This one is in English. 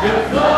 Good